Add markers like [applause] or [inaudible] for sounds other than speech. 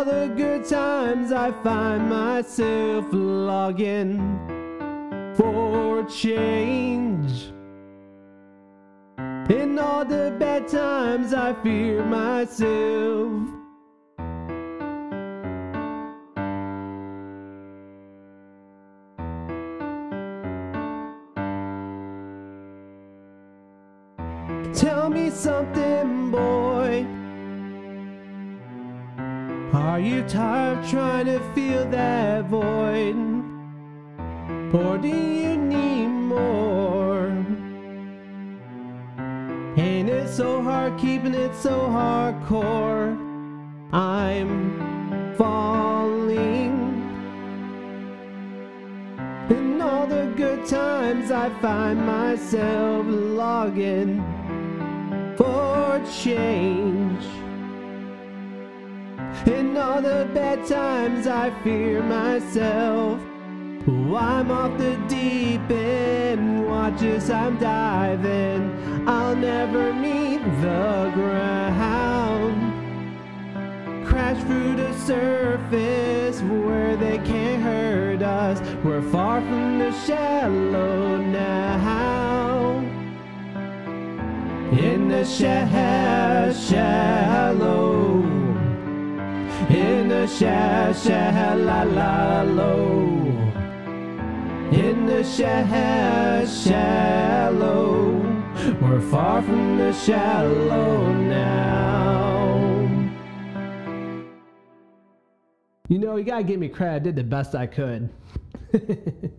all the good times, I find myself longing for change. In all the bad times, I fear myself. Tell me something, boy. Are you tired of trying to fill that void? Or do you need more? Ain't it so hard keeping it so hardcore? I'm falling. In all the good times, I find myself logging for change. In all the bad times, I fear myself. I'm off the deep end, watch as I'm diving. I'll never meet the ground. Crash through the surface where they can't hurt us. We're far from the shallow now. In the sha- shallow. The sha- shallow. In the sha- shallow. We're far from the shallow now. You know, you gotta give me credit. I did the best I could. [laughs]